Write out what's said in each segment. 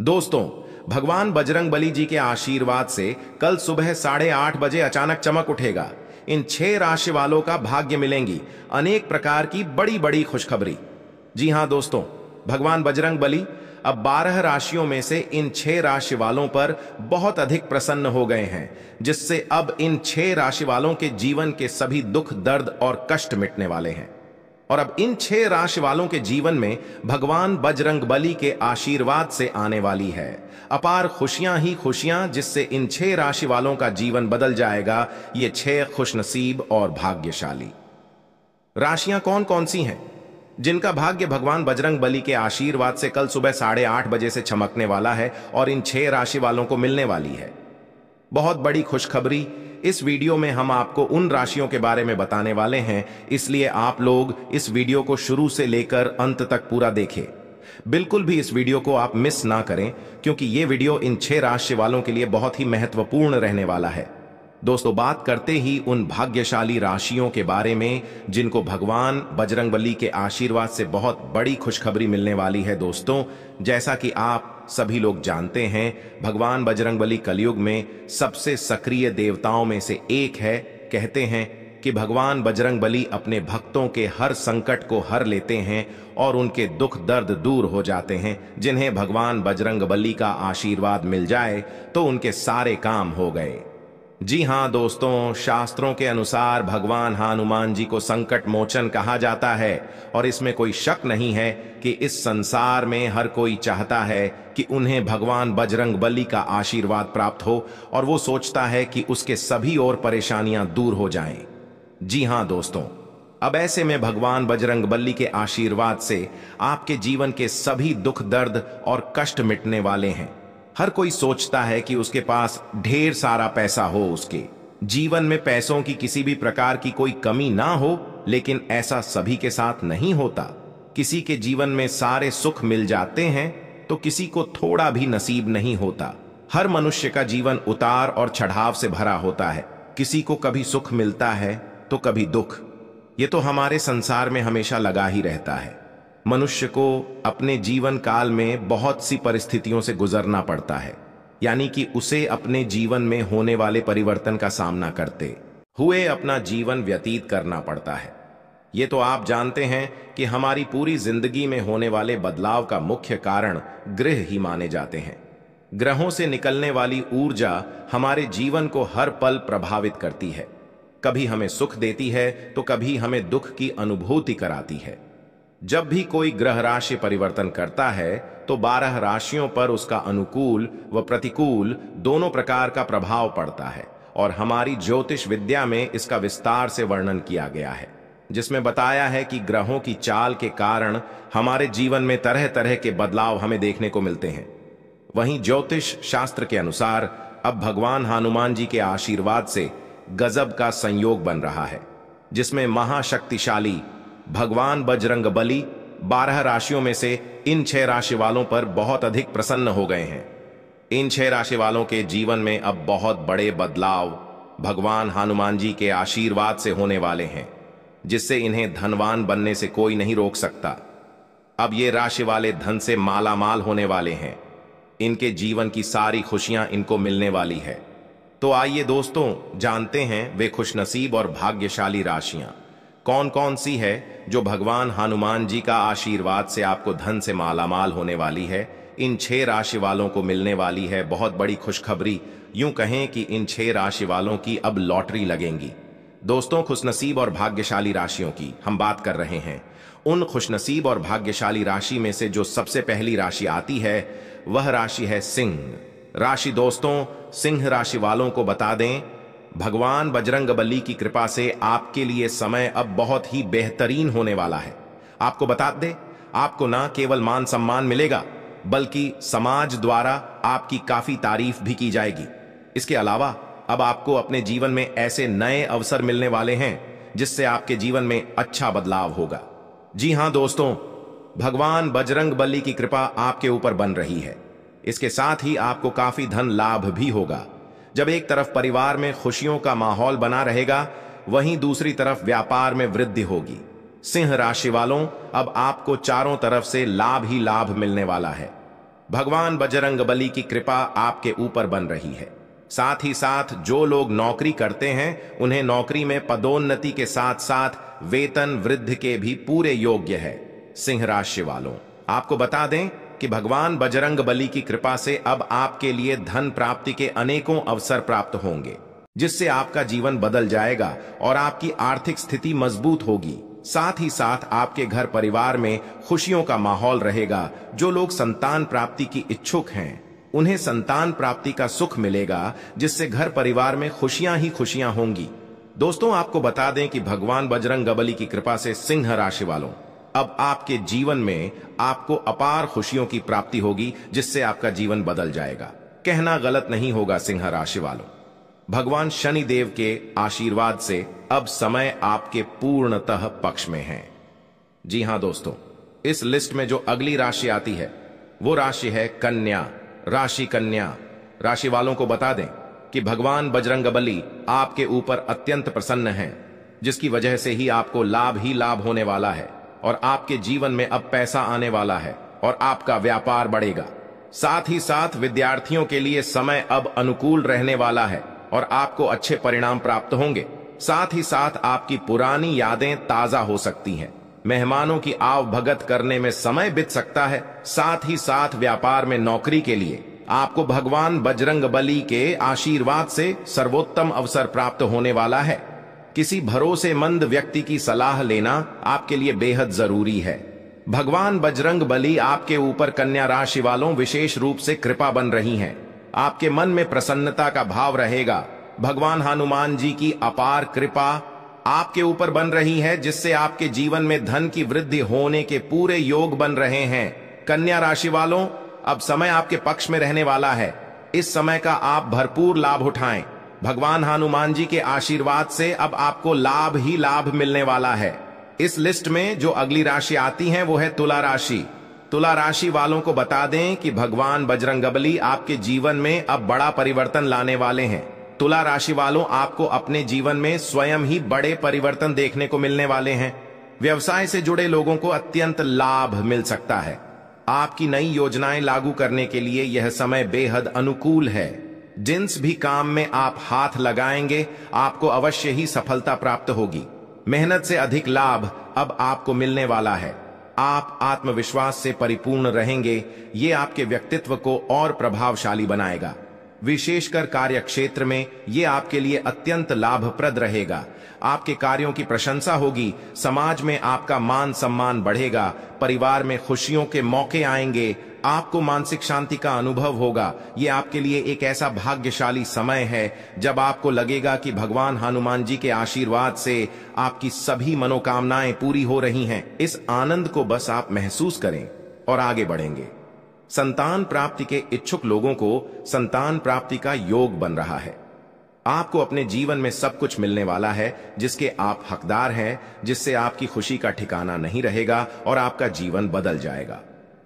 दोस्तों, भगवान बजरंग बली जी के आशीर्वाद से कल सुबह साढ़े आठ बजे अचानक चमक उठेगा। इन छह राशि वालों का भाग्य मिलेंगी। अनेक प्रकार की बड़ी बड़ी खुशखबरी। जी हाँ दोस्तों, भगवान बजरंग बली अब बारह राशियों में से इन छह राशि वालों पर बहुत अधिक प्रसन्न हो गए हैं, जिससे अब इन छह राशि वालों के जीवन के सभी दुख, दर्द और कष्ट मिटने वाले हैं। और अब इन छह राशि वालों के जीवन में भगवान बजरंग बली के आशीर्वाद से आने वाली है। अपार खुशियाँ ही खुशियाँ, जिससे इन छह राशि वालों का जीवन बदल जाएगा, ये छह खुशनसीब और भाग्यशाली। राशियाँ कौन कौन सी हैं? जिनका भाग्य भगवान बजरंग बली के आशीर्वाद से कल सुबह साढ़े आठ बजे से चमकने वाला है और इन छह राशि वालों को मिलने वाली है। बहुत बड़ी खुशखबरी इस वीडियो में हम आपको उन राशियों के बारे में बताने वाले हैं, इसलिए आप लोग इस वीडियो को शुरू से लेकर अंत तक पूरा देखें। बिल्कुल भी इस वीडियो को आप मिस ना करें, क्योंकि ये वीडियो इन छह राशि वालों के लिए बहुत ही महत्वपूर्ण रहने वाला है। दोस्तों, बात करते ही उन भाग्यशाली राशियों के बारे में, जिनको भगवान बजरंगबली के आशीर्वाद से बहुत बड़ी खुशखबरी मिलने वाली है दोस्तों, जैसा कि आप सभी लोग जानते हैं, भगवान बजरंगबली कलयुग में सबसे सक्रिय देवताओं में से एक है। कहते हैं कि भगवान बजरंगबली अपने भक्तों के हर संकट को हर लेते हैं और उनके दुख दर्द दूर हो जाते हैं। जिन्हें भगवान बजरंगबली का आशीर्वाद मिल जाए तो उनके सारे काम हो गए। जी हाँ दोस्तों, शास्त्रों के अनुसार भगवान हनुमान जी को संकट मोचन कहा जाता है और इसमें कोई शक नहीं है कि इस संसार में हर कोई चाहता है कि उन्हें भगवान बजरंग बली का आशीर्वाद प्राप्त हो और वो सोचता है कि उसके सभी और परेशानियाँ दूर हो जाएँ। जी हाँ दोस्तों, अब ऐसे में भगवान बजरंग बली के आशीर्वाद से आपके जीवन के सभी दुख दर्द और कष्ट मिटने वाले हैं हर कोई सोचता है कि उसके पास ढेर सारा पैसा हो उसके। जीवन में पैसों की किसी भी प्रकार की कोई कमी ना हो, लेकिन ऐसा सभी के साथ नहीं होता। किसी के जीवन में सारे सुख मिल जाते हैं तो किसी को थोड़ा भी नसीब नहीं होता। हर मनुष्य का जीवन उतार और चढ़ाव से भरा होता है। किसी को कभी सुख मिलता है तो कभी दुख। ये तो हमारे संसार में हमेशा लगा ही रहता है। मनुष्य को अपने जीवन काल में बहुत सी परिस्थितियों से गुजरना पड़ता है, यानी कि उसे अपने जीवन में होने वाले परिवर्तन का सामना करते हुए अपना जीवन व्यतीत करना पड़ता है। ये तो आप जानते हैं कि हमारी पूरी ज़िंदगी में होने वाले बदलाव का मुख्य कारण ग्रह ही माने जाते हैं। ग्रहों से निकलने वाली ऊर्जा हमारे जीवन को हर पल प्रभावित करती है। कभी हमें सुख देती है तो कभी हमें दुख की अनुभूति कराती है। जब भी कोई ग्रह राशि परिवर्तन करता है तो बारह राशियों पर उसका अनुकूल व प्रतिकूल दोनों प्रकार का प्रभाव पड़ता है, और हमारी ज्योतिष विद्या में इसका विस्तार से वर्णन किया गया है, जिसमें बताया है कि ग्रहों की चाल के कारण हमारे जीवन में तरह तरह के बदलाव हमें देखने को मिलते हैं। वहीं ज्योतिष शास्त्र के अनुसार, अब भगवान हनुमान जी के आशीर्वाद से गजब का संयोग बन रहा है, जिसमें महाशक्तिशाली भगवान बजरंग बली बारह राशियों में से इन छह राशि वालों पर बहुत अधिक प्रसन्न हो गए हैं। इन छह राशि वालों के जीवन में अब बहुत बड़े बदलाव भगवान हनुमान जी के आशीर्वाद से होने वाले हैं, जिससे इन्हें धनवान बनने से कोई नहीं रोक सकता। अब ये राशि वाले धन से माला माल होने वाले हैं। इनके जीवन की सारी खुशियाँ इनको मिलने वाली है। तो आइए दोस्तों, जानते हैं वे खुशनसीब और भाग्यशाली राशियाँ। कौन कौन सी है जो भगवान हनुमान जी का आशीर्वाद से आपको धन से मालामाल होने वाली है? इन छह राशि वालों को मिलने वाली है बहुत बड़ी खुशखबरी। यूँ कहें कि इन छह राशि वालों की अब लॉटरी लगेंगी। दोस्तों, खुशनसीब और भाग्यशाली राशियों की हम बात कर रहे हैं। उन खुशनसीब और भाग्यशाली राशि में से जो सबसे पहली राशि आती है, वह राशि है सिंह। राशि दोस्तों, सिंह राशि वालों को बता दें भगवान बजरंग बली की कृपा से आपके लिए समय अब बहुत ही बेहतरीन होने वाला है। आपको बता दे, आपको ना केवल मान सम्मान मिलेगा, बल्कि समाज द्वारा आपकी काफ़ी तारीफ़ भी की जाएगी। इसके अलावा, अब आपको अपने जीवन में ऐसे नए अवसर मिलने वाले हैं, जिससे आपके जीवन में अच्छा बदलाव होगा। जी हाँ दोस्तों, भगवान बजरंग बली की कृपा आपके ऊपर बन रही है। इसके साथ ही आपको काफ़ी धन लाभ भी होगा। जब एक तरफ़ परिवार में खुशियों का माहौल बना रहेगा, वहीं दूसरी तरफ़ व्यापार में वृद्धि होगी। सिंह राशि वालों, अब आपको चारों तरफ़ से लाभ ही लाभ मिलने वाला है। भगवान बजरंग बली की कृपा आपके ऊपर बन रही है। साथ ही साथ जो लोग नौकरी करते हैं, उन्हें नौकरी में पदोन्नति के साथ साथ वेतन वृद्धि के भी पूरे योग्य है। सिंह राशि वालों, आपको बता दें कि भगवान बजरंग बली की कृपा से अब आपके लिए धन प्राप्ति के अनेकों अवसर प्राप्त होंगे, जिससे आपका जीवन बदल जाएगा और आपकी आर्थिक स्थिति मज़बूत होगी। साथ ही साथ आपके घर परिवार में खुशियों का माहौल रहेगा, जो लोग संतान प्राप्ति की इच्छुक हैं। उन्हें संतान प्राप्ति का सुख मिलेगा, जिससे घर परिवार में खुशियाँ ही खुशियाँ होंगी। दोस्तों, आपको बता दें कि भगवान बजरंग गबली की कृपा से सिंह राशि वालों अब आपके जीवन में आपको अपार खुशियों की प्राप्ति होगी, जिससे आपका जीवन बदल जाएगा। कहना गलत नहीं होगा, सिंह राशि वालों। भगवान शनि देव के आशीर्वाद से अब समय आपके पूर्णतः पक्ष में है। जी हाँ दोस्तों, इस लिस्ट में जो अगली राशि आती है, वो राशि है कन्या, राशि कन्या। राशि वालों को बता दें कि भगवान बजरंग बली आपके ऊपर अत्यंत प्रसन्न हैं, जिसकी वजह से ही आपको लाभ ही लाभ होने वाला है। और आपके जीवन में अब पैसा आने वाला है और आपका व्यापार बढ़ेगा। साथ ही साथ विद्यार्थियों के लिए समय अब अनुकूल रहने वाला है और आपको अच्छे परिणाम प्राप्त होंगे। साथ ही साथ आपकी पुरानी यादें ताज़ा हो सकती हैं। मेहमानों की आव भगत करने में समय बीत सकता है। साथ ही साथ व्यापार में नौकरी के लिए आपको भगवान बजरंग बली के आशीर्वाद से सर्वोत्तम अवसर प्राप्त होने वाला है। किसी भरोसेमंद व्यक्ति की सलाह लेना आपके लिए बेहद ज़रूरी है। भगवान बजरंग बली आपके ऊपर कन्या राशि वालों विशेष रूप से कृपा बन रही हैं। आपके मन में प्रसन्नता का भाव रहेगा। भगवान हनुमान जी की अपार कृपा आपके ऊपर बन रही है, जिससे आपके जीवन में धन की वृद्धि होने के पूरे योग बन रहे हैं। कन्या राशि वालों, अब समय आपके पक्ष में रहने वाला है। इस समय का आप भरपूर लाभ उठाएँ। भगवान हनुमान जी के आशीर्वाद से अब आपको लाभ ही लाभ मिलने वाला है। इस लिस्ट में जो अगली राशि आती है, वो है तुला राशि। तुला राशि वालों को बता दें कि भगवान बजरंगबली आपके जीवन में अब बड़ा परिवर्तन लाने वाले हैं। तुला राशि वालों, आपको अपने जीवन में स्वयं ही बड़े परिवर्तन देखने को मिलने वाले हैं। व्यवसाय से जुड़े लोगों को अत्यंत लाभ मिल सकता है। आपकी नई योजनाएँ लागू करने के लिए यह समय बेहद अनुकूल है। जिन्स भी काम में आप हाथ लगाएँगे, आपको अवश्य ही सफलता प्राप्त होगी। मेहनत से अधिक लाभ अब आपको मिलने वाला है। आप आत्मविश्वास से परिपूर्ण रहेंगे, ये आपके व्यक्तित्व को और प्रभावशाली बनाएगा। विशेषकर कार्य क्षेत्र में ये आपके लिए अत्यंत लाभप्रद रहेगा। आपके कार्यों की प्रशंसा होगी, समाज में आपका मान सम्मान बढ़ेगा, परिवार में खुशियों के मौके आएँगे, आपको मानसिक शांति का अनुभव होगा। ये आपके लिए एक ऐसा भाग्यशाली समय है, जब आपको लगेगा कि भगवान हनुमान जी के आशीर्वाद से आपकी सभी मनोकामनाएँ पूरी हो रही हैं। इस आनंद को बस आप महसूस करें और आगे बढ़ेंगे। संतान प्राप्ति के इच्छुक लोगों को संतान प्राप्ति का योग बन रहा है। आपको अपने जीवन में सब कुछ मिलने वाला है, जिसके आप हकदार हैं, जिससे आपकी खुशी का ठिकाना नहीं रहेगा और आपका जीवन बदल जाएगा।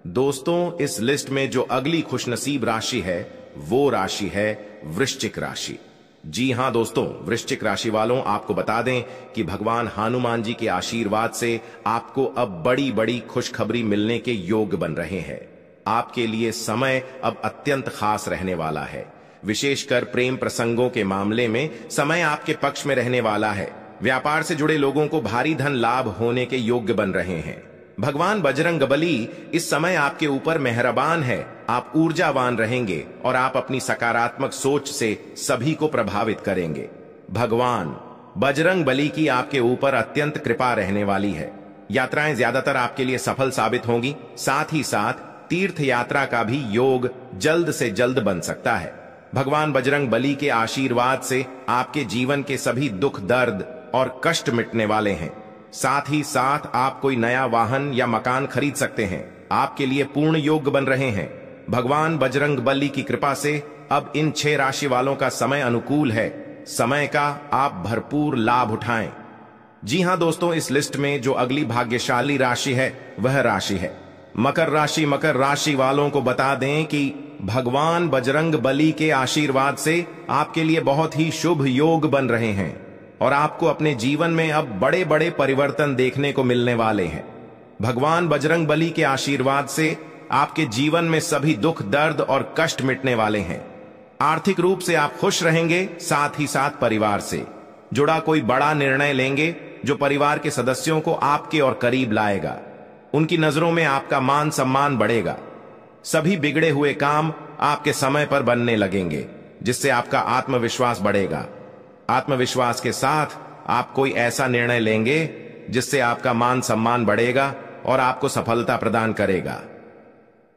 दोस्तों, इस लिस्ट में जो अगली खुशनसीब राशि है, वो राशि है वृश्चिक राशि। जी हाँ दोस्तों, वृश्चिक राशि वालों, आपको बता दें कि भगवान हनुमान जी के आशीर्वाद से आपको अब बड़ी बड़ी खुशखबरी मिलने के योग बन रहे हैं। आपके लिए समय अब अत्यंत खास रहने वाला है। विशेषकर प्रेम प्रसंगों के मामले में समय आपके पक्ष में रहने वाला है। व्यापार से जुड़े लोगों को भारी धन लाभ होने के योग्य बन रहे हैं। भगवान बजरंग बली इस समय आपके ऊपर मेहरबान है। आप ऊर्जावान रहेंगे और आप अपनी सकारात्मक सोच से सभी को प्रभावित करेंगे। भगवान, बजरंग बली की आपके ऊपर अत्यंत कृपा रहने वाली है। यात्राएँ ज़्यादातर आपके लिए सफल साबित होंगी। साथ ही साथ तीर्थ यात्रा का भी योग जल्द से जल्द बन सकता है। भगवान बजरंग बली के आशीर्वाद से आपके जीवन के सभी दुख, दर्द और कष्ट मिटने वाले हैं। साथ ही साथ आप कोई नया वाहन या मकान खरीद सकते हैं। आपके लिए पूर्ण योग्य बन रहे हैं। भगवान बजरंग बली की कृपा से अब इन छह राशि वालों का समय अनुकूल है। समय का आप भरपूर लाभ उठाएँ। जी हाँ दोस्तों, इस लिस्ट में जो अगली भाग्यशाली राशि है, वह राशि है। मकर राशि मकर राशि वालों को बता दें कि भगवान बजरंग बली के आशीर्वाद से आपके लिए बहुत ही शुभ योग बन रहे हैं और आपको अपने जीवन में अब बड़े बड़े परिवर्तन देखने को मिलने वाले हैं। भगवान बजरंग बली के आशीर्वाद से आपके जीवन में सभी दुख, दर्द और कष्ट मिटने वाले हैं। आर्थिक रूप से आप खुश रहेंगे, साथ ही साथ परिवार से। जुड़ा कोई बड़ा निर्णय लेंगे जो परिवार के सदस्यों को आपके और करीब लाएगा। उनकी नज़रों में आपका मान सम्मान बढ़ेगा। सभी बिगड़े हुए काम आपके समय पर बनने लगेंगे, जिससे आपका आत्मविश्वास बढ़ेगा। आत्मविश्वास के साथ आप कोई ऐसा निर्णय लेंगे, जिससे आपका मान सम्मान बढ़ेगा और आपको सफलता प्रदान करेगा।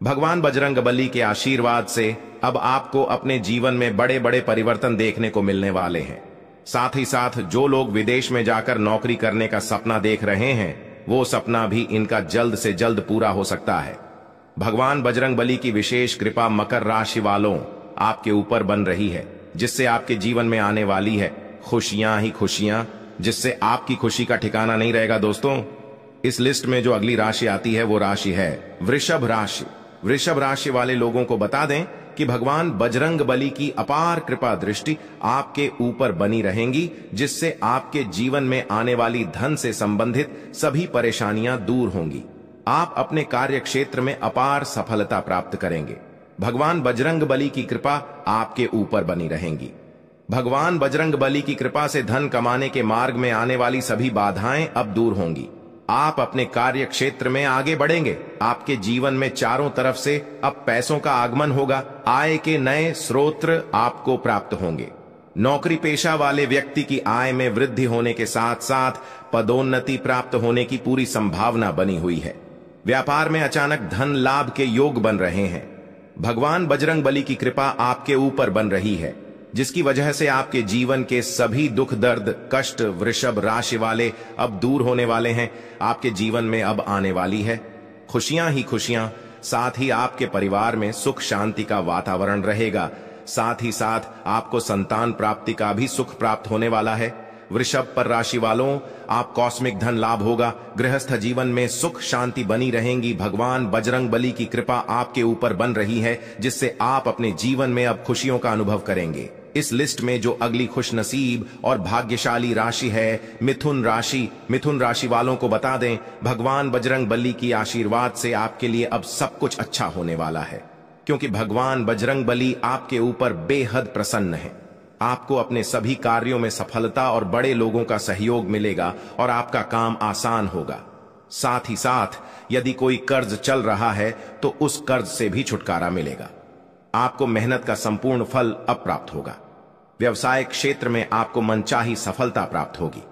भगवान बजरंग बली के आशीर्वाद से अब आपको अपने जीवन में बड़े बड़े परिवर्तन देखने को मिलने वाले हैं। साथ ही साथ जो लोग विदेश में जाकर नौकरी करने का सपना देख रहे हैं वो सपना भी इनका जल्द से जल्द पूरा हो सकता है। भगवान बजरंग बली की विशेष कृपा मकर राशि वालों आपके ऊपर बन रही है, जिससे आपके जीवन में आने वाली है खुशियाँ ही खुशियाँ, जिससे आपकी खुशी का ठिकाना नहीं रहेगा दोस्तों। इस लिस्ट में जो अगली राशि आती है वो राशि है वृषभ राशि। वृषभ राशि वाले लोगों को बता दें कि भगवान बजरंग बली की अपार कृपा दृष्टि आपके ऊपर बनी रहेंगी, जिससे आपके जीवन में आने वाली धन से संबंधित सभी परेशानियाँ दूर होंगी। आप अपने कार्य क्षेत्र में अपार सफलता प्राप्त करेंगे। भगवान बजरंग बली की कृपा आपके ऊपर बनी रहेंगी। भगवान बजरंग बली की कृपा से धन कमाने के मार्ग में आने वाली सभी बाधाएँ अब दूर होंगी। आप अपने कार्य क्षेत्र में आगे बढ़ेंगे। आपके जीवन में चारों तरफ़ से अब पैसों का आगमन होगा। आय के नए स्रोत आपको प्राप्त होंगे। नौकरी पेशा वाले व्यक्ति की आय में वृद्धि होने के साथ साथ पदोन्नति प्राप्त होने की पूरी संभावना बनी हुई है। व्यापार में अचानक धन लाभ के योग बन रहे हैं। भगवान बजरंग बली की कृपा आपके ऊपर बन रही है। जिसकी वजह से आपके जीवन के सभी दुख, दर्द, कष्ट, वृषभ राशि वाले अब दूर होने वाले हैं। आपके जीवन में अब आने वाली है। खुशियाँ ही खुशियाँ, साथ ही आपके परिवार में सुख शांति का वातावरण रहेगा। साथ ही साथ आपको संतान प्राप्ति का भी सुख प्राप्त होने वाला है। वृषभ पर राशि वालों, आप कॉस्मिक धन लाभ होगा। गृहस्थ जीवन में सुख शांति बनी रहेंगी। भगवान बजरंग बली की कृपा आपके ऊपर बन रही है, जिससे आप अपने जीवन में अब खुशियों का अनुभव करेंगे। इस लिस्ट में जो अगली खुश नसीब और भाग्यशाली राशि है, मिथुन राशि मिथुन राशि वालों को बता दें, भगवान बजरंग बली की आशीर्वाद से आपके लिए अब सब कुछ अच्छा होने वाला है। क्योंकि भगवान बजरंग बली आपके ऊपर बेहद प्रसन्न है। आपको अपने सभी कार्यों में सफलता और बड़े लोगों का सहयोग मिलेगा और आपका काम आसान होगा। साथ ही साथ, यदि कोई कर्ज चल रहा है तो उस कर्ज से भी छुटकारा मिलेगा। आपको मेहनत का संपूर्ण फल अब प्राप्त होगा। व्यवसाय क्षेत्र में आपको मनचाही सफलता प्राप्त होगी।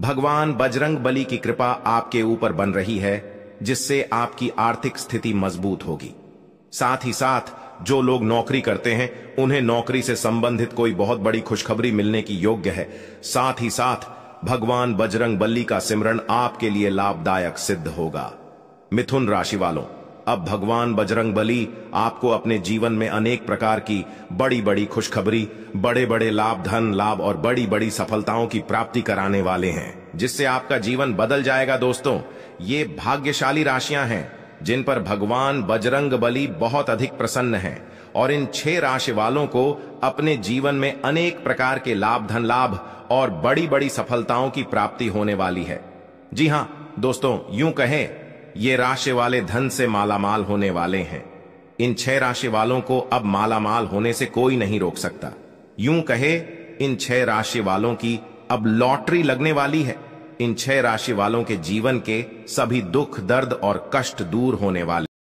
भगवान बजरंग बली की कृपा आपके ऊपर बन रही है, जिससे आपकी आर्थिक स्थिति मज़बूत होगी। साथ ही साथ, जो लोग नौकरी करते हैं, उन्हें नौकरी से संबंधित कोई बहुत बड़ी खुशखबरी मिलने की योग्य है। साथ ही साथ, भगवान बजरंग बली का सिमरण आपके लिए लाभदायक सिद्ध होगा। मिथुन राशि वालों अब भगवान बजरंग बली आपको अपने जीवन में अनेक प्रकार की बड़ी बड़ी खुशखबरी बड़े बड़े लाभ, धन, लाभ और बड़ी बड़ी सफलताओं की प्राप्ति कराने वाले हैं, जिससे आपका जीवन बदल जाएगा दोस्तों। ये भाग्यशाली राशियाँ हैं, जिन पर भगवान बजरंग बली बहुत अधिक प्रसन्न है और इन छह राशि वालों को अपने जीवन में अनेक प्रकार के लाभ, धन, लाभ और बड़ी बड़ी सफलताओं की प्राप्ति होने वाली है। जी हाँ, दोस्तों, यूँ कहें ये राशि वाले धन से मालामाल होने वाले हैं। इन छह राशि वालों को अब मालामाल होने से कोई नहीं रोक सकता। यूँ कहे, इन छह राशि वालों की अब लॉटरी लगने वाली है। इन छह राशि वालों के जीवन के सभी दुख, दर्द और कष्ट दूर होने वाले